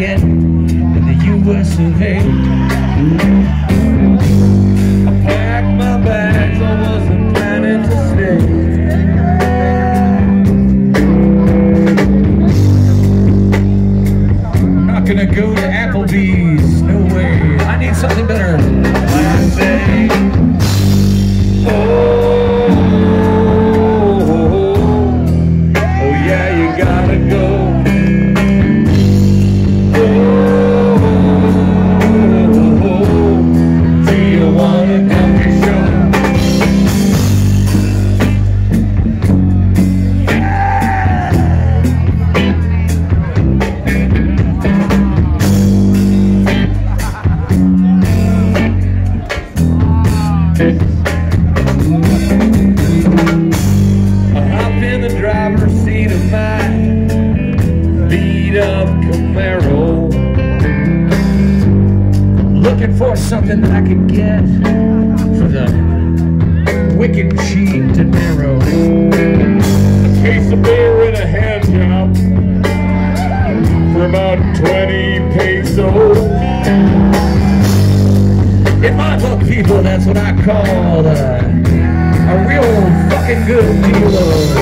again in the U.S. of A. Looking for something that I could get for the wicked cheap dinero. A case of beer and a hand job for about 20 pesos. In my book, people, that's what I call a, a real fucking good deal.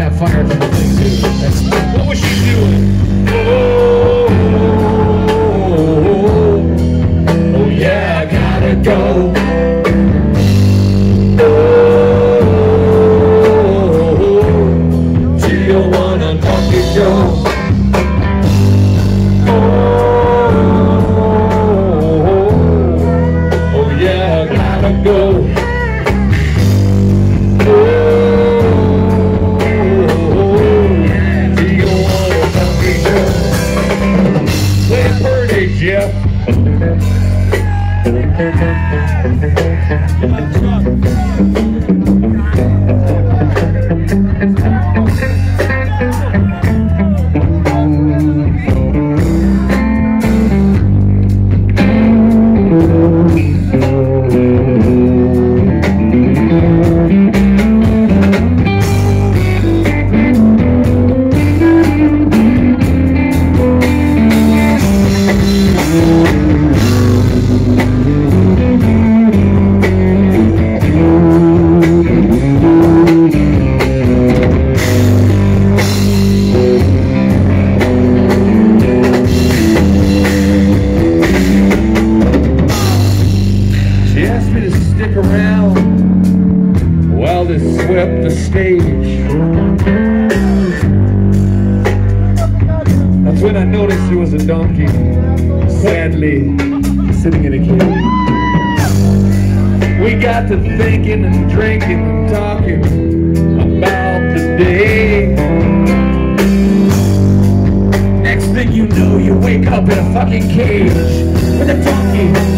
Got fired from the petting zoo. That's What was she doing? Oh, oh yeah, I gotta go. Oh, Show. Oh, oh yeah, I gotta go. She sadly, sitting in a cage. We got to thinking and drinking and talking about the day. next thing you know, you wake up in a fucking cage with a donkey.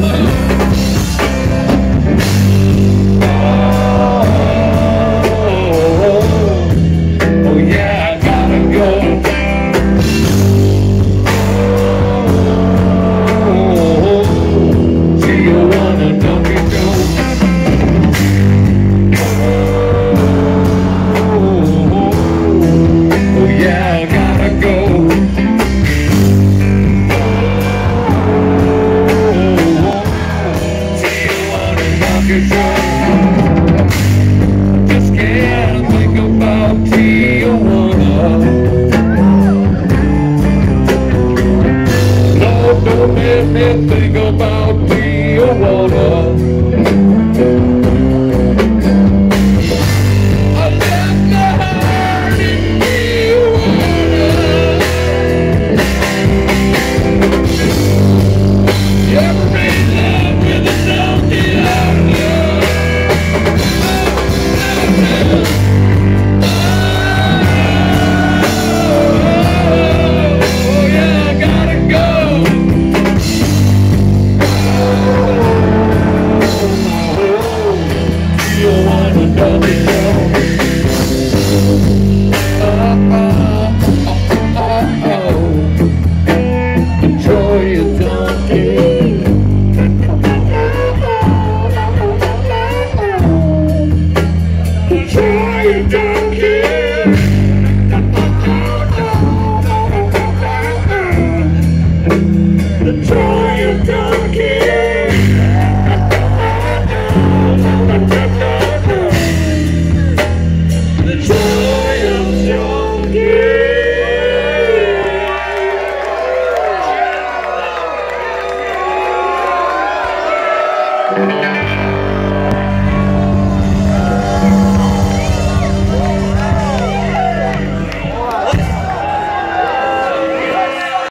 If it's think about me, you wanna